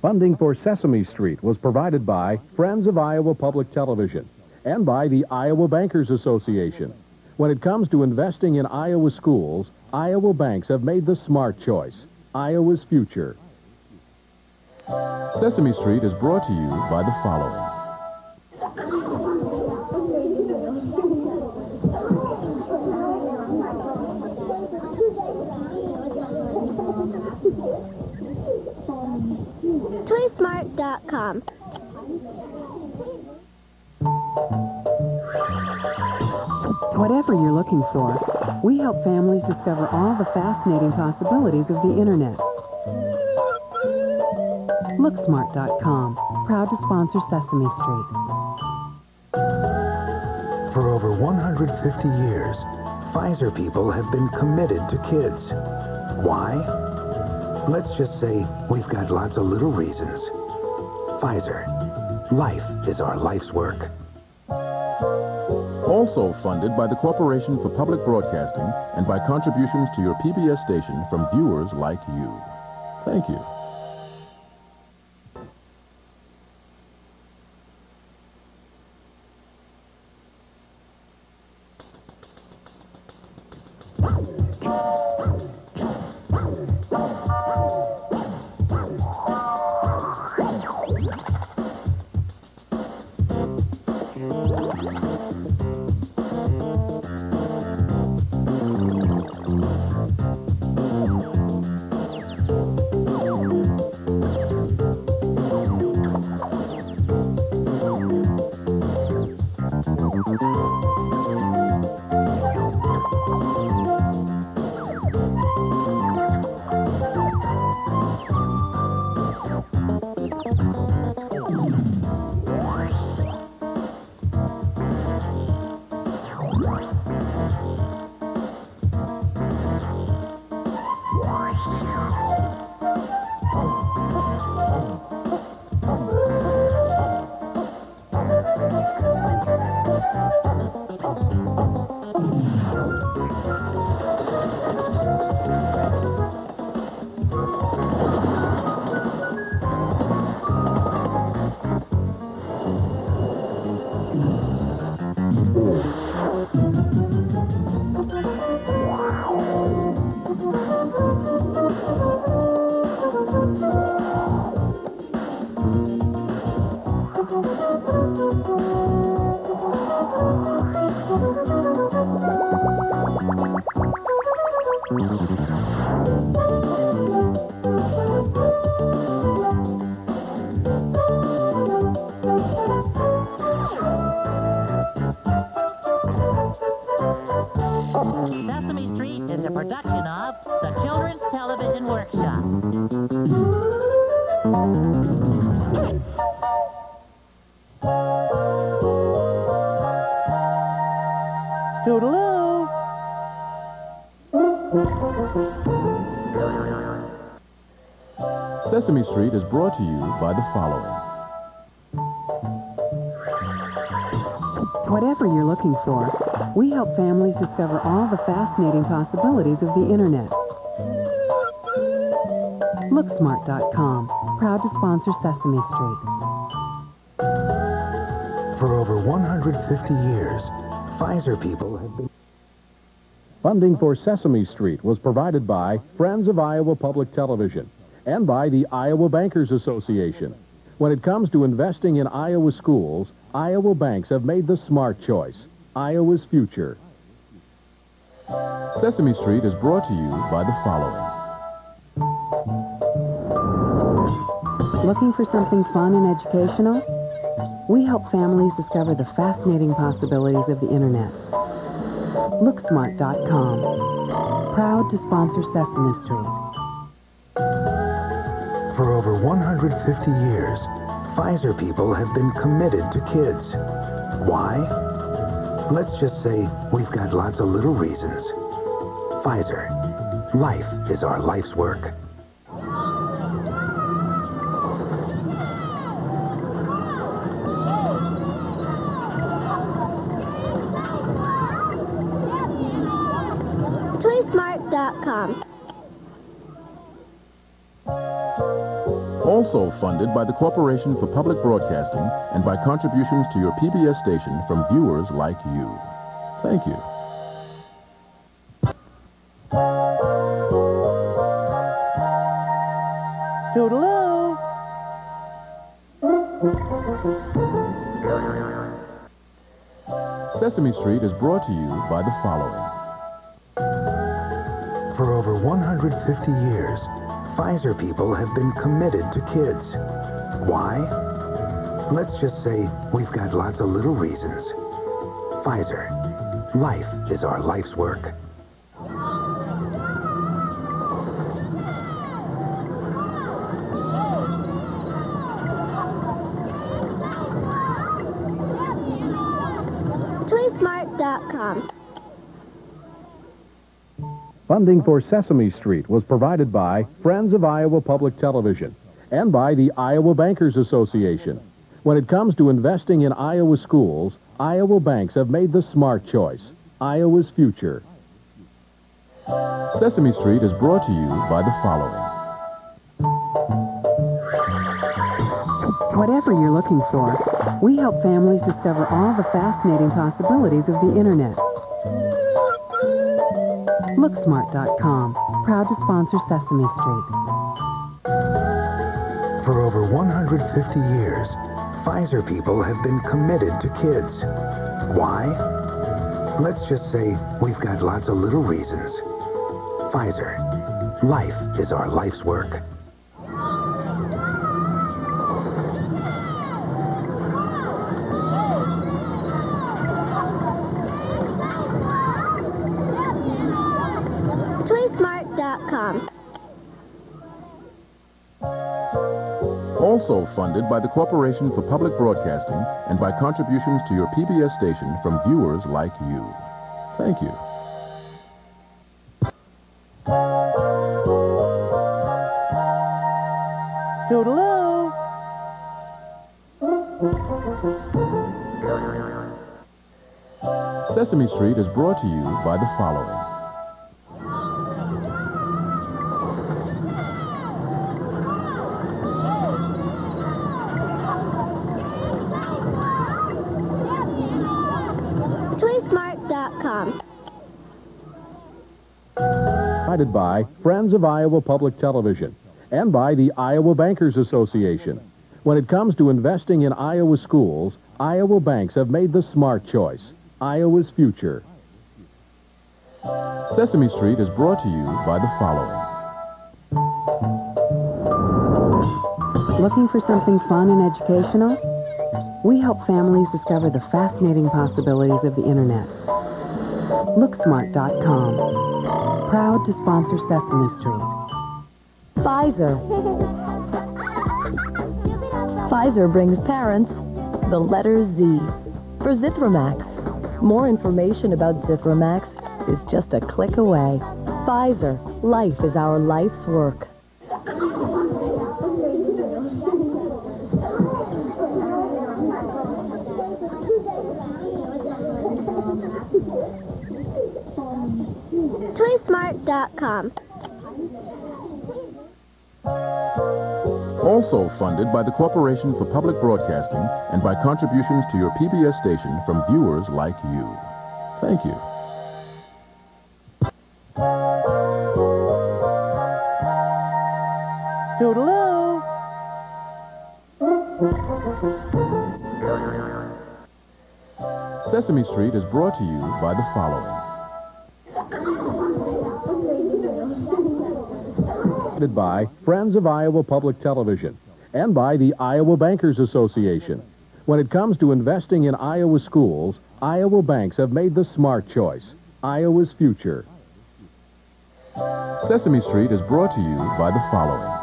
Funding for Sesame Street was provided by Friends of Iowa Public Television and by the Iowa Bankers Association. When it comes to investing in Iowa schools, Iowa banks have made the smart choice. Iowa's future. Sesame Street is brought to you by the following. ToySmart.com. Whatever you're looking for, we help families discover all the fascinating possibilities of the Internet. Looksmart.com, proud to sponsor Sesame Street. For over 150 years, Pfizer people have been committed to kids. Why? Let's just say we've got lots of little reasons. Pfizer. Life is our life's work. Also funded by the Corporation for Public Broadcasting and by contributions to your PBS station from viewers like you. Thank you. Of the Children's Television Workshop. Toodaloo! Sesame Street is brought to you by the following. Whatever you're looking for, we help families discover all the fascinating possibilities of the Internet. Looksmart.com, proud to sponsor Sesame Street. For over 150 years, Pfizer people have been... Funding for Sesame Street was provided by Friends of Iowa Public Television and by the Iowa Bankers Association. When it comes to investing in Iowa schools, Iowa banks have made the smart choice. Iowa's future. Sesame Street is brought to you by the following. Looking for something fun and educational? We help families discover the fascinating possibilities of the Internet. Looksmart.com, proud to sponsor Sesame Street. For over 150 years, Pfizer people have been committed to kids. Why? Let's just say we've got lots of little reasons. Pfizer. Life is our life's work. ToySmart.com. Also funded by the Corporation for Public Broadcasting and by contributions to your PBS station from viewers like you. Thank you. Toodaloo. Sesame Street is brought to you by the following. For over 150 years, Pfizer people have been committed to kids. Why? Let's just say we've got lots of little reasons. Pfizer. Life is our life's work. ToySmart.com. Funding for Sesame Street was provided by Friends of Iowa Public Television and by the Iowa Bankers Association. When it comes to investing in Iowa schools, Iowa banks have made the smart choice. Iowa's future. Sesame Street is brought to you by the following. Whatever you're looking for, we help families discover all the fascinating possibilities of the Internet. Looksmart.com, proud to sponsor Sesame Street. For over 150 years, Pfizer people have been committed to kids. Why? Let's just say we've got lots of little reasons. Pfizer. Life is our life's work. Also funded by the Corporation for Public Broadcasting and by contributions to your PBS station from viewers like you. Thank you. Toodaloo. Sesame Street is brought to you by the following. Provided by Friends of Iowa Public Television and by the Iowa Bankers Association. When it comes to investing in Iowa schools, Iowa banks have made the smart choice. Iowa's future. Sesame Street is brought to you by the following. Looking for something fun and educational? We help families discover the fascinating possibilities of the Internet. Looksmart.com, proud to sponsor Sesame Street. Pfizer. Pfizer brings parents the letter Z for Zithromax. More information about Zithromax is just a click away. Pfizer. Life is our life's work. ToySmart.com. Also funded by the Corporation for Public Broadcasting and by contributions to your PBS station from viewers like you. Thank you. Toodaloo. Sesame Street is brought to you by the following. By Friends of Iowa Public Television and by the Iowa Bankers Association. When it comes to investing in Iowa schools, Iowa banks have made the smart choice. Iowa's future. Sesame Street is brought to you by the following.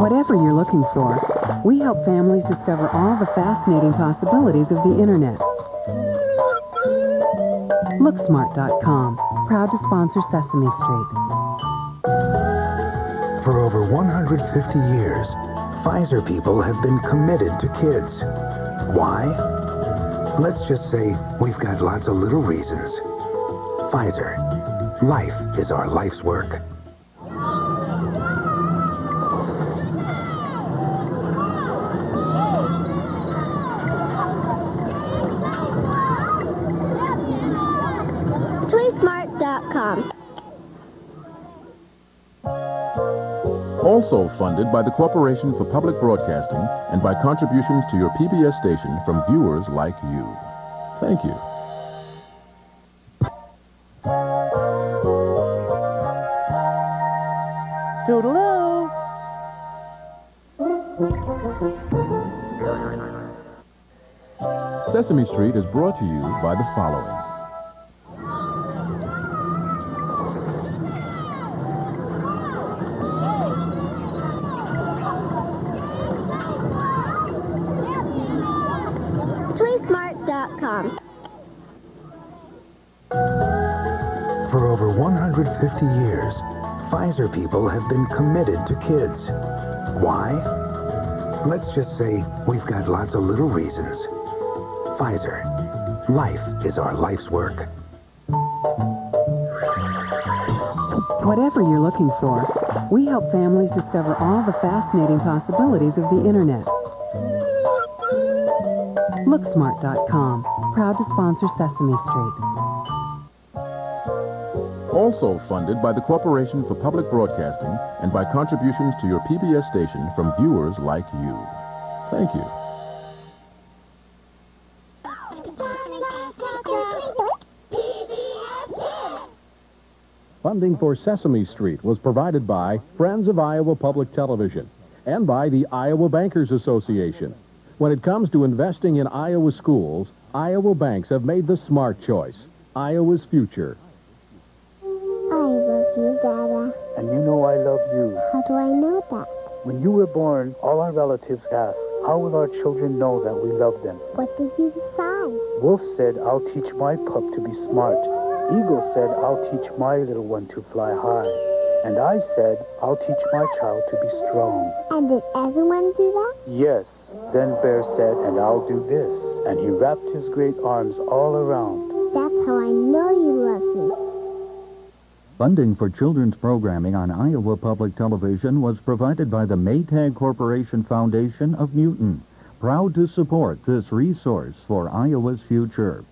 Whatever you're looking for, we help families discover all the fascinating possibilities of the Internet. Looksmart.com, proud to sponsor Sesame Street. For over 150 years, Pfizer people have been committed to kids. Why? Let's just say we've got lots of little reasons. Pfizer. Life is our life's work. Also funded by the Corporation for Public Broadcasting and by contributions to your PBS station from viewers like you. Thank you. Toodaloo. Sesame Street is brought to you by the following. 150 years, Pfizer people have been committed to kids. Why? Let's just say we've got lots of little reasons. Pfizer. Life is our life's work. Whatever you're looking for, we help families discover all the fascinating possibilities of the internet. Looksmart.com, proud to sponsor Sesame Street. Also funded by the Corporation for Public Broadcasting and by contributions to your PBS station from viewers like you. Thank you. Funding for Sesame Street was provided by Friends of Iowa Public Television and by the Iowa Bankers Association. When it comes to investing in Iowa schools, Iowa banks have made the smart choice. Iowa's future. You, Dada. And you know I love you. How do I know that? When you were born, all our relatives asked, how will our children know that we love them? What did you decide? Wolf said, I'll teach my pup to be smart. Eagle said, I'll teach my little one to fly high. And I said, I'll teach my child to be strong. And did everyone do that? Yes. Then Bear said, and I'll do this. And he wrapped his great arms all around. That's how I know you love me. Funding for children's programming on Iowa Public Television was provided by the Maytag Corporation Foundation of Newton, proud to support this resource for Iowa's future.